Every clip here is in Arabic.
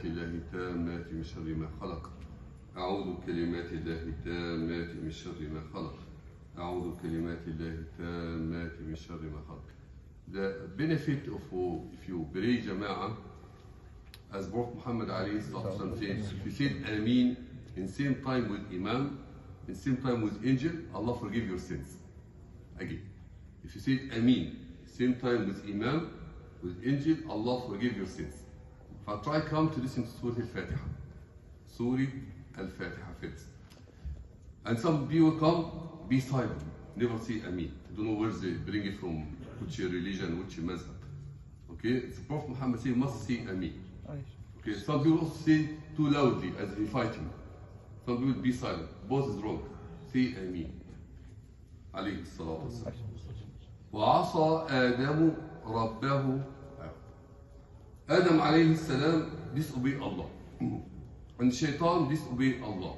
كلمات الله التامات من شر ما خلق أعوذ بكلمات الله التامات من شر ما خلق أعوذ بكلمات الله التامات من شر ما خلق The benefit of if you pray جماعة as Prophet Muhammad عليه الصلاة والسلام says if you say Ameen in same time with Imam in same time with angel Allah forgive your sins again if you say Ameen same time with Imam with angel Allah forgive your sins فتry come to listen to Surah Al-Fatiha Surah Al-Fatiha first and some people come be silent never say Ameen don't know where they bring it from which religion which mazhab okay the Prophet Muhammad say must say Ameen Okay, some people also say too loudly as in fighting. Some people be silent. Both is wrong. Say Ameen. عليه الصلاة والسلام. وعصى آدم ربه آدم عليه السلام disobey Allah. And shaitan disobey Allah.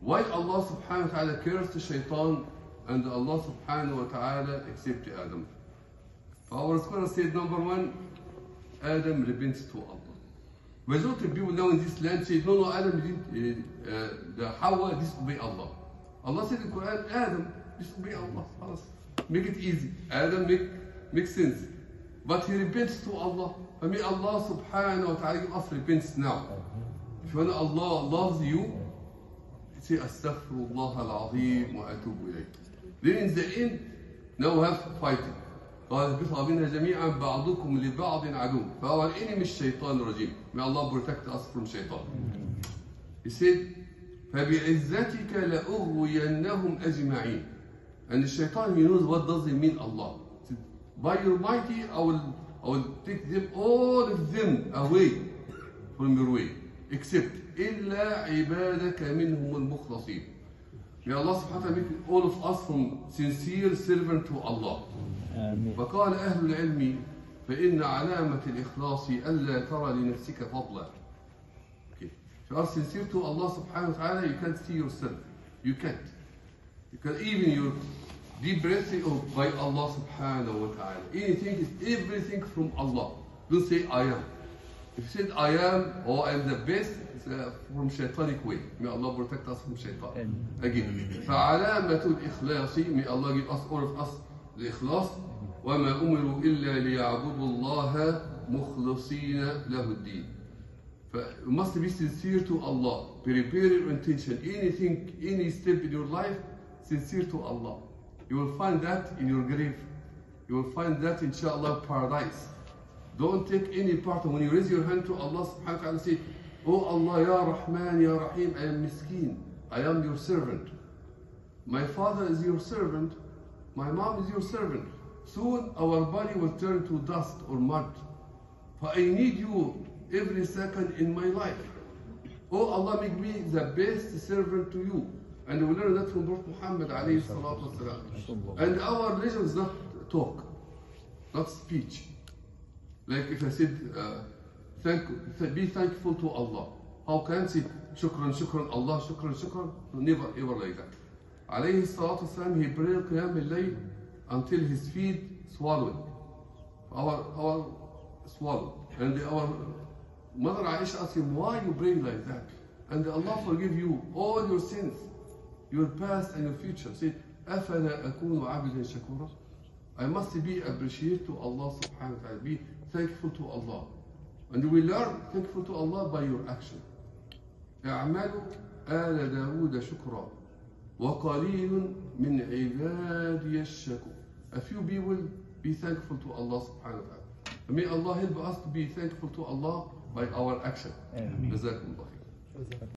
Why Allah subhanahu wa ta'ala cursed shaitan and Allah subhanahu wa ta'ala accept Adam? Our scholar said number one, Adam repents to Allah. Majority of people now in this land say, no, no, Adam didn't, uh, uh, the Hawa disobey Allah. Allah said in Quran, Adam disobey Allah. Make it easy. Adam make, make sense. But he repents to Allah. I mean, Allah subhanahu wa ta'ala give us repents now. If when Allah loves you, say, Astaghfirullah al-azim wa atubu ilayh. Then in the end, now we have fighting. قال اهبطوا منها جميعا بعضكم لبعض عدو فهو الانمي الشيطان الرجيم may Allah protect us from shaitan he said فبعزتك لأغوينهم أجمعين and the shaitan he knows what does it mean Allah by your mighty I will, I will take them all of them away from your way except إلا عبادك منهم المخلصين May Allah subhanahu wa ta'ala make all of us from sincere servant to Allah آمين فقال أهل العلم فإن علامة الإخلاص ألا ترى لنفسك فضلا okay. If you are sincere to Allah subhanahu wa ta'ala, you can't see yourself. You can't. You can even your deep breath oh, by Allah subhanahu wa ta'ala. Anything is everything from Allah. Don't say I am. If you said I am or I am the best, it's uh, from shaitanic way. May Allah protect us from shaitan. Again. فعلامة الإخلاص may Allah give us all of us الإخلاص وما أمروا إلا ليعبدوا الله مخلصين له الدين you must be sincere to Allah prepare your intention anything any step in your life sincere to Allah you will find that in your grave you will find that inshallah paradise don't take any part when you raise your hand to Allah subhanahu wa ta'ala say oh Allah ya Rahman ya Rahim I am miskin I am your servant my father is your servant my mom is your servant. Soon our body will turn to dust or mud. For I need you every second in my life. Oh Allah, make me the best servant to you and we learn that from Prophet Muhammad. And our religion is not talk, not speech. Like if I said, uh, thank, be thankful to Allah. How can I say shukran, shukran, Allah, shukran, shukran? Never, ever like that. Alayhi salatu wasalam, he prayed Qiyam al-Layl until his feet swallowed. Our, our swallowed. And our mother Aisha asked him, why you pray like that? And Allah forgive you all your sins. Your past and your future say أفلا أكون عبدا شكورا I must be appreciative to Allah subhanahu wa ta'ala be thankful to Allah and we learn thankful to Allah by your action اعملوا آل داود شكرا وقليل من عبادي الشكور. A few people be thankful to Allah subhanahu wa ta'ala. May Allah help us to be thankful to Allah by our action. جزاكم الله خير.